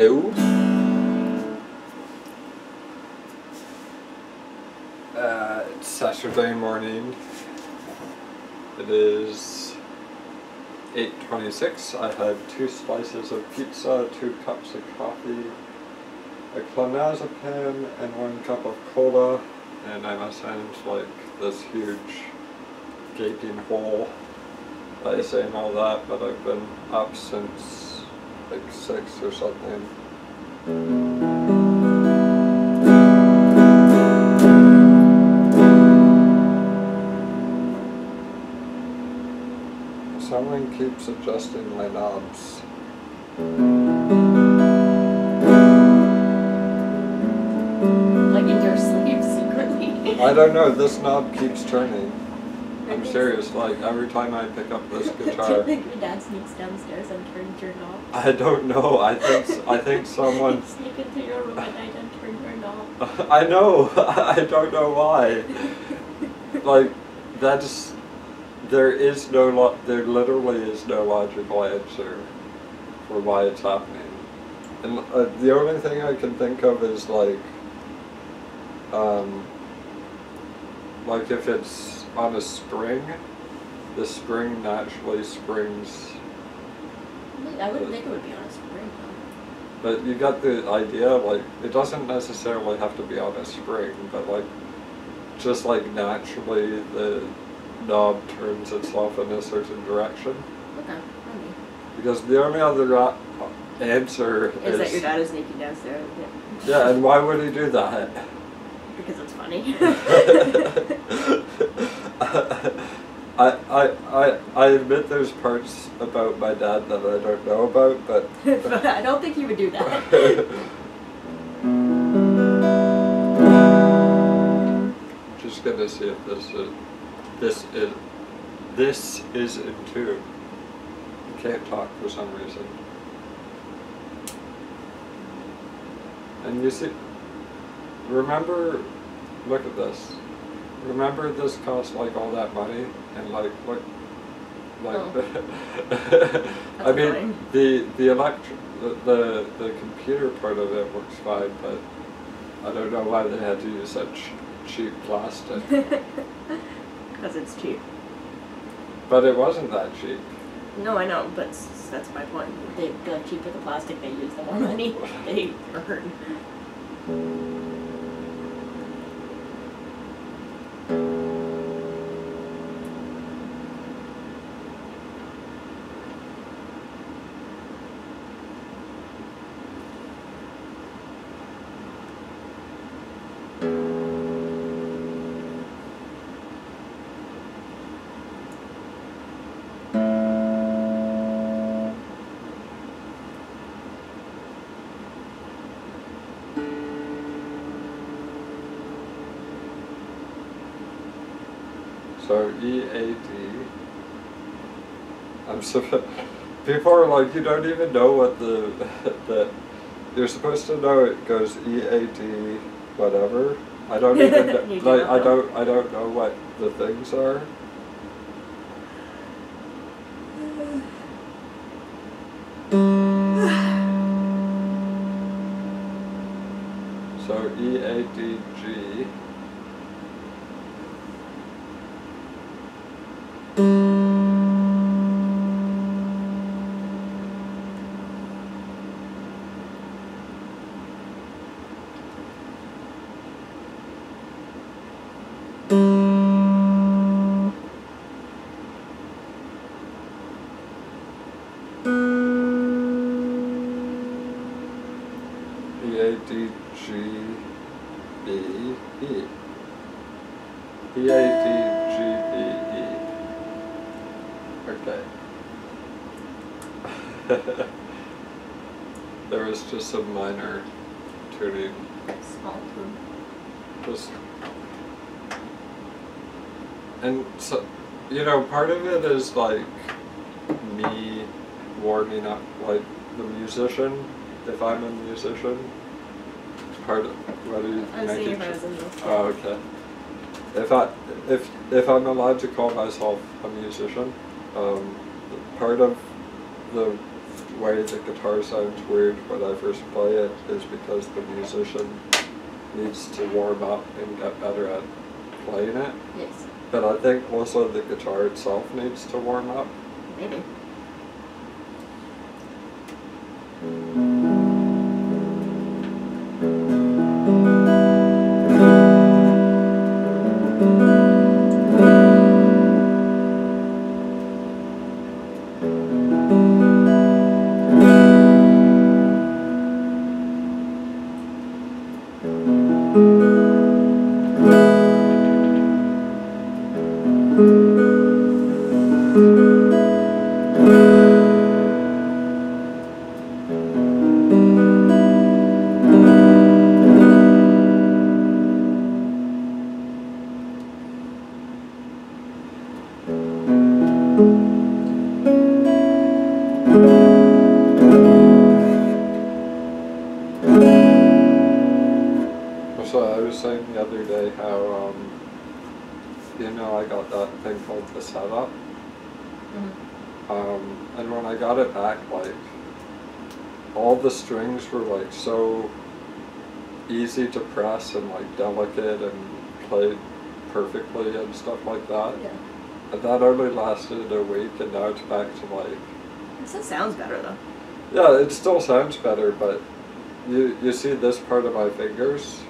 Hello. Uh, it's Saturday morning. It is 8.26. I had two slices of pizza, two cups of coffee, a clonazepam, and one cup of cola, and I'm essentially like this huge gaping hole by saying all that, but I've been up since like 6 or something. Someone keeps adjusting my knobs. Like in your sleep secretly. I don't know, this knob keeps turning. I'm serious, like every time I pick up this Do you guitar. think your dad sneaks downstairs and turns your knob? I don't know, I think, I think someone, Sneak into your room at night and turn your knob. I know, I don't know why. Like, that's, there is no, lo- there literally is no logical answer for why it's happening. And uh, the only thing I can think of is like, um, like if it's on a spring, the spring naturally springs I wouldn't think it would be on a spring though. But you got the idea, like, it doesn't necessarily have to be on a spring, but like, just like naturally the knob turns itself in a certain direction. Okay. Because the only other answer Is is. that your dad is sneaking downstairs? Yeah. Yeah, and why would he do that? Because it's funny. I, I, I, I admit there's parts about my dad that I don't know about, but. but I don't think he would do that. Just gonna see if this is, this is, this is in tune. You can't talk for some reason. And you see, remember, look at this. Remember this cost like all that money and like, what like, Oh. I mean, annoying. the, the electr, the, the, the computer part of it works fine, but I don't know why they had to use such cheap plastic. Because it's cheap. But it wasn't that cheap. No, I know, but that's my point. They, the cheaper the plastic they use, the more money they earn. So EAD. I'm so people are like you don't even know what the the you're supposed to know it goes EAD whatever. I don't even know, do like not I don't I don't know what the things are. So EADG E there was just some minor tuning. Small tube. Just. And so, you know, part of it is like me warming up, like the musician, if I'm a musician. Part of what are you I making sure-. Oh, okay. If I if if I'm allowed to call myself a musician, um, part of the way the guitar sounds weird when I first play it is because the musician needs to warm up and get better at playing it. Yes. But I think also the guitar itself needs to warm up. Maybe. Was saying the other day how, um, you know, I got that thing called the setup. Mhm. Um, and when I got it back, like, all the strings were like so easy to press and like delicate and played perfectly and stuff like that. Yeah. And that only lasted a week, and now it's back to like, It still sounds better though. yeah, it still sounds better, but you you see this part of my fingers,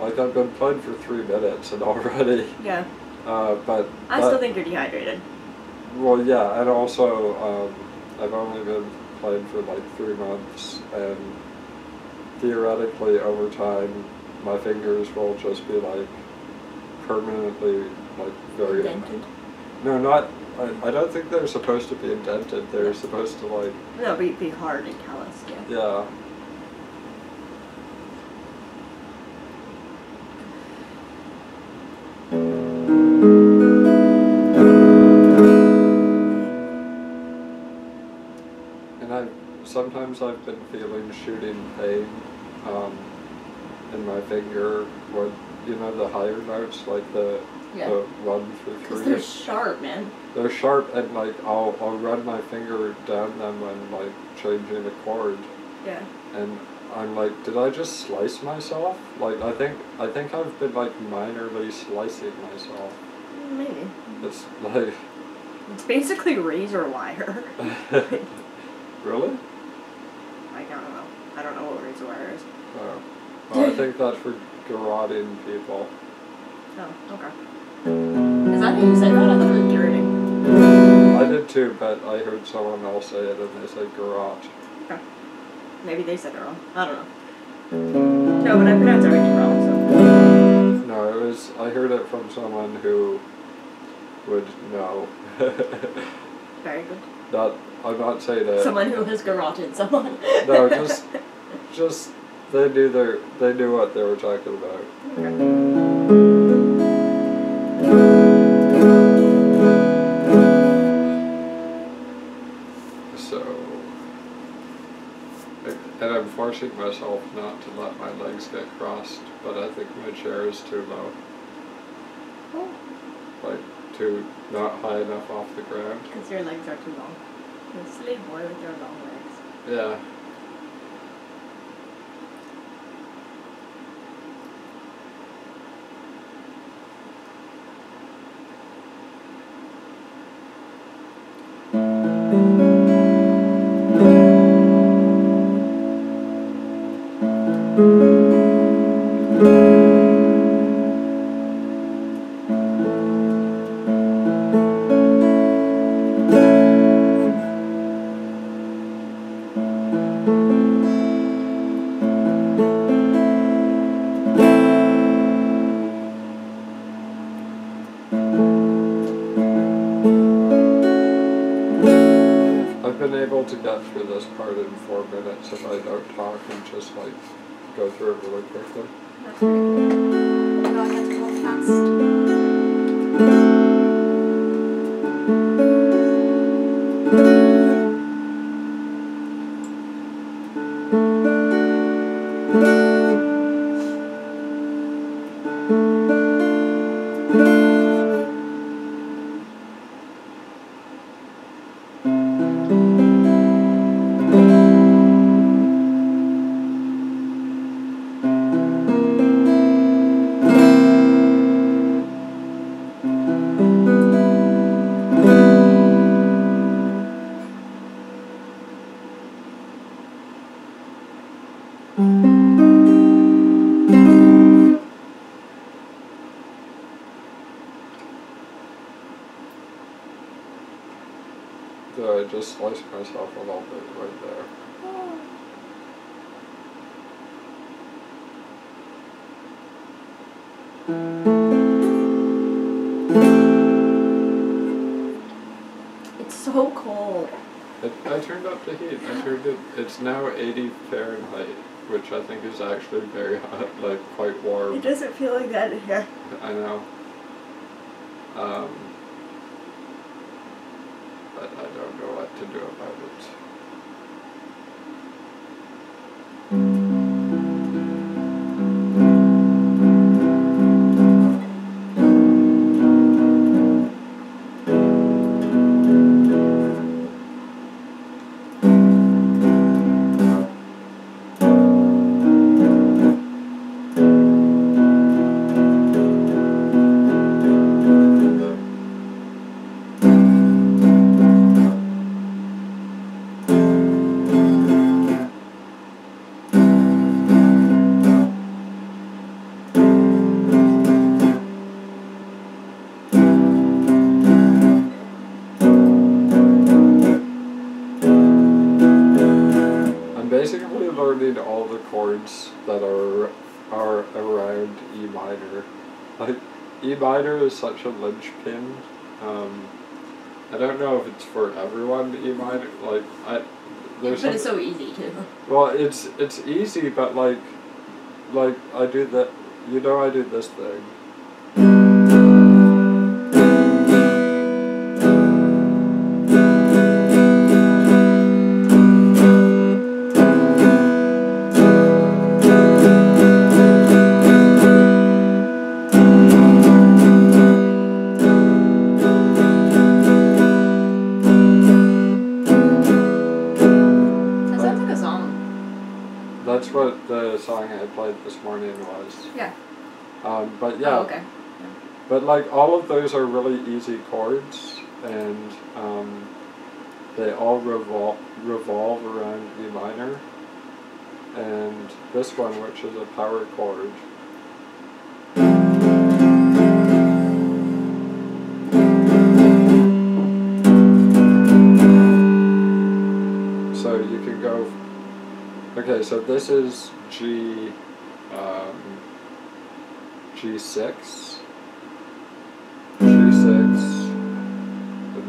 like I've been playing for three minutes and already, Yeah. uh, but I that- still think you're dehydrated. Well, yeah, and also um, I've only been playing for like three months, and theoretically, over time, my fingers will just be like permanently like very. Indented. No, not. I, I don't think they're supposed to be indented. They're supposed to like. No, be be hard and calloused. Yeah. Yeah. Sometimes I've been feeling shooting pain um, in my finger when you know the higher notes like the Yeah. the one through Because three. they're sharp, man. They're sharp and like I'll I'll run my finger down them when like changing a chord Yeah. and I'm like, did I just slice myself? Like I think I think I've been like minorly slicing myself. Maybe. It's like It's basically razor wire. really? I don't know. I don't know what razor wire is. Oh. Well, I think that's for garroting people. Oh, okay. Is that how you say that? I thought it was garroting. I did too, but I heard someone else say it and they said garrote. Okay. Maybe they said it wrong. I don't know. No, but I pronounced everything wrong, so. No, it was I heard it from someone who would know. Very good. not I'm not saying that. Someone who has garroted someone. No, just just they knew their they knew what they were talking about. Okay. So and I'm forcing myself not to let my legs get crossed, but I think my chair is too low. Oh, Like too not high enough off the ground. because your legs are too long. You're a boy with your long legs. Yeah. I've It's so cold. It, I turned up the heat. I turned it. It's now 80 Fahrenheit, which I think is actually very hot, like quite warm. It doesn't feel like that in here. I know. Um, Like E minor is such a linchpin. Um, I don't know if it's for everyone. but E minor, like I, there's But it's so easy too. well, it's it's easy, but like, like I do that. You know, I do this thing. But like all of those are really easy chords, and um, they all revol- revolve around E minor. And this one, which is a power chord, so you can go. Okay, so this is G, um, G6. G6,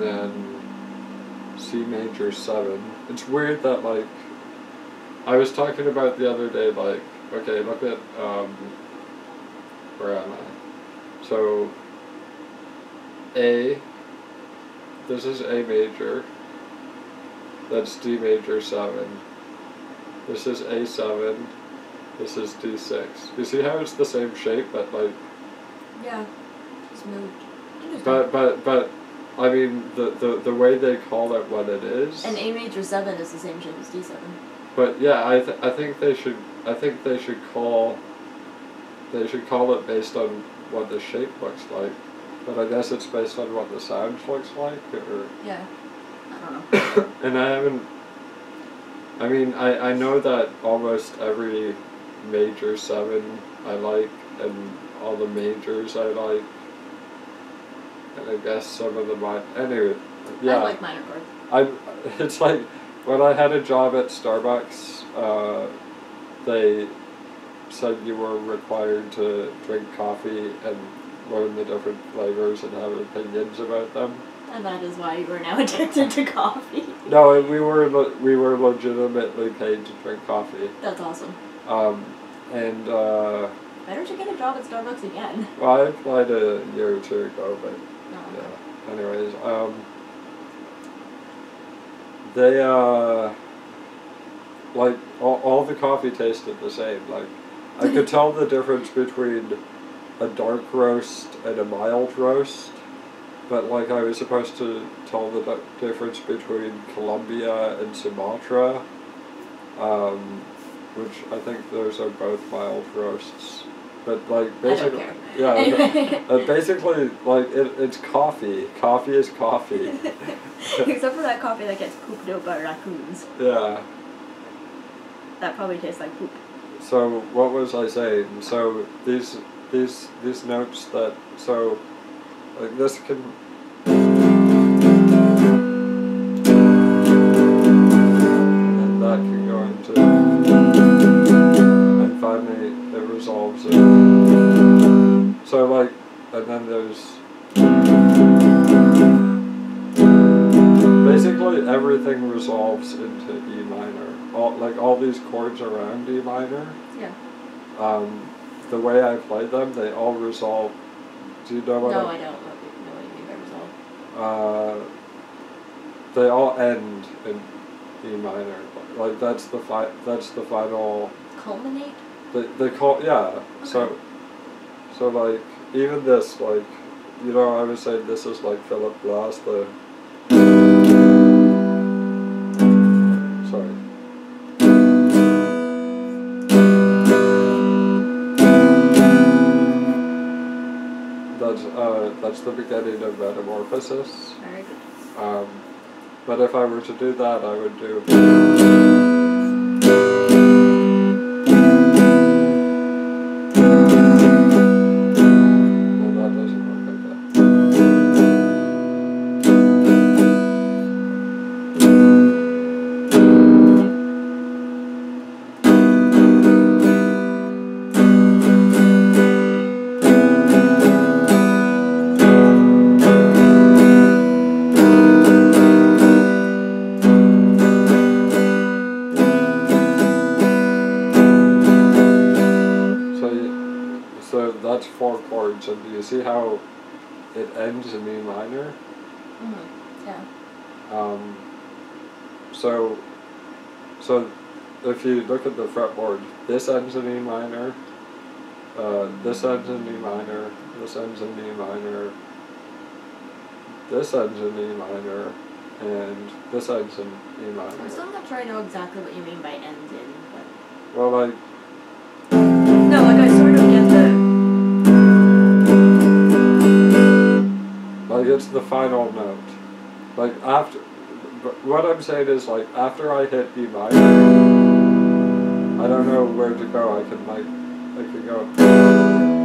then C major 7. It's weird that, like, I was talking about the other day, like, okay, look at, um, where am I? So, A, this is A major, that's D major 7, this is A7, this is D6. You see how it's the same shape, but, like, Yeah. it's moved. But but but I mean the, the, the way they call it what it is. And A major seven is the same shape as D seven. But yeah, I th- I think they should I think they should call they should call it based on what the shape looks like. But I guess it's based on what the sound looks like or Yeah. I don't know. and I haven't I mean I, I know that almost every major seven I like and all the majors I like. And I guess some of the mi- anyway yeah. I like minor chords. I it's like when I had a job at Starbucks, uh, they said you were required to drink coffee and learn the different flavors and have opinions about them. And that is why you are now addicted to coffee. No, and we were we were legitimately paid to drink coffee. That's awesome. Um, and uh, Why don't you get a job at Starbucks again? well, I applied a year or two ago, but. Yeah. Anyways, um, they uh, like all, all the coffee tasted the same. Like I could tell the difference between a dark roast and a mild roast, but like I was supposed to tell the difference between Colombia and Sumatra, um, which I think those are both mild roasts. But like basically, yeah. Anyway. Uh, basically, like it, it's coffee. Coffee is coffee. Except for that coffee that gets pooped out by raccoons. yeah. That probably tastes like poop. so what was I saying? So these these these notes that so like this can and finally it resolves it. So like and then there's basically everything resolves into E minor. All like all these chords around E minor Yeah. um, the way I play them, they all resolve. Do you know what No, I I don't know what you mean by resolve. Uh, they all end in E minor. Like that's the fi- That's the final. Culminate? They they call yeah. So, Okay. so like even this like, you know I would say this is like Philip Glass the. Sorry. That's uh that's the beginning of Metamorphosis. Very good. Um, but if I were to do that, I would do. So, so if you look at the fretboard, this ends in E minor, uh, this ends in E minor, this ends in E minor, this ends in E minor, and this ends in E I'm minor. still not sure I know exactly what you mean by ends in, but. Well, like, No, like I sort of get the. like it's the final note. Like after, but what I'm saying is like after I hit E minor, I don't know where to go. I can like, I can go.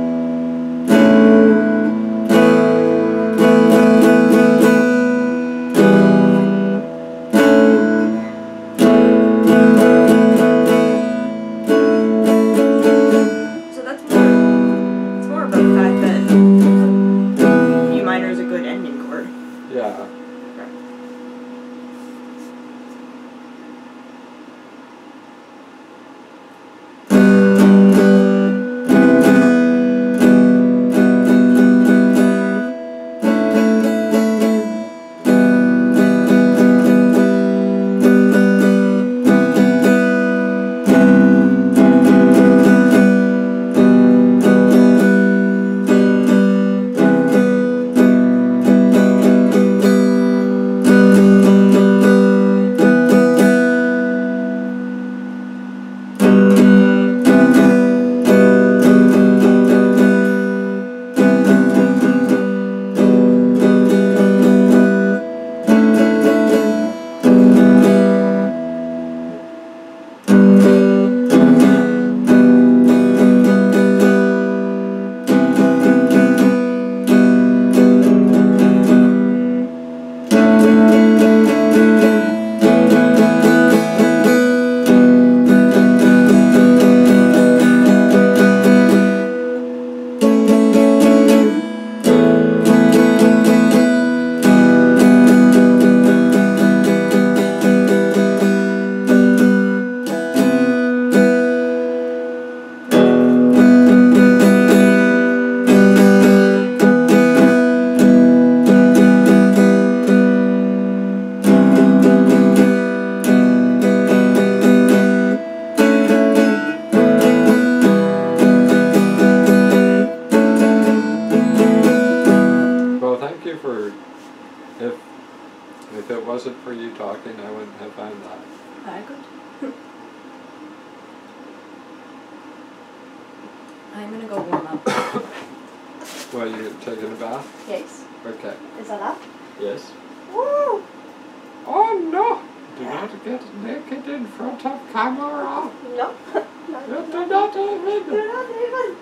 Do not get naked in front of camera. No. Not do not even. Do not even.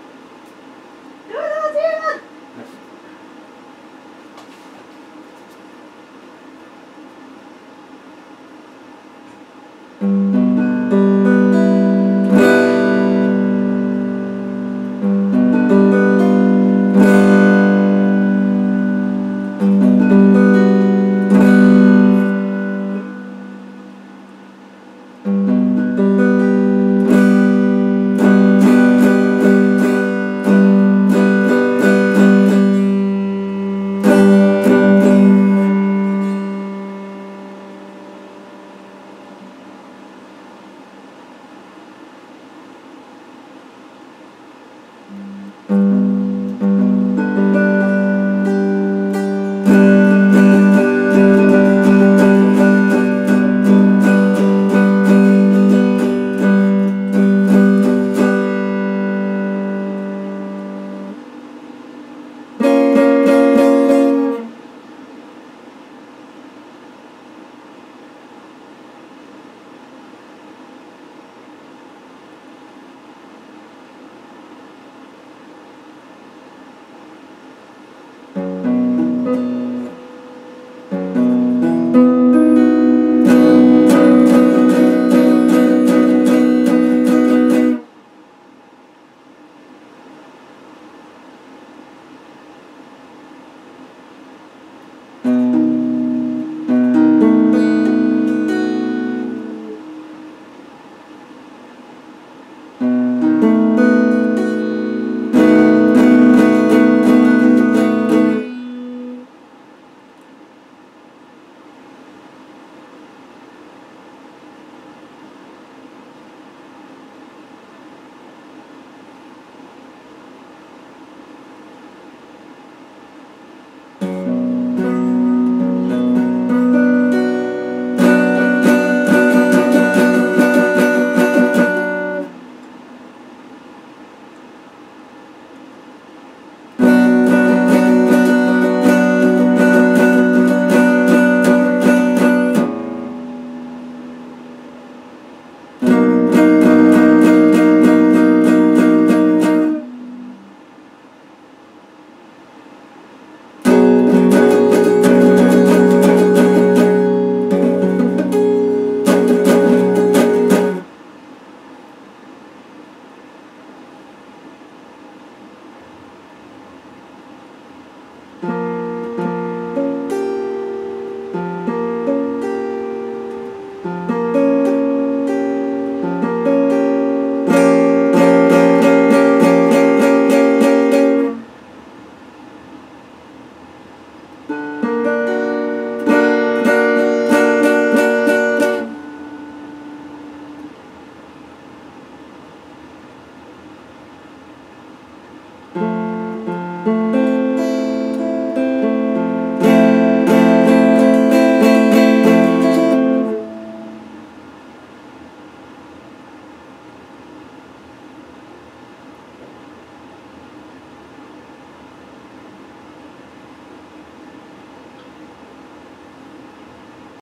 Do not even.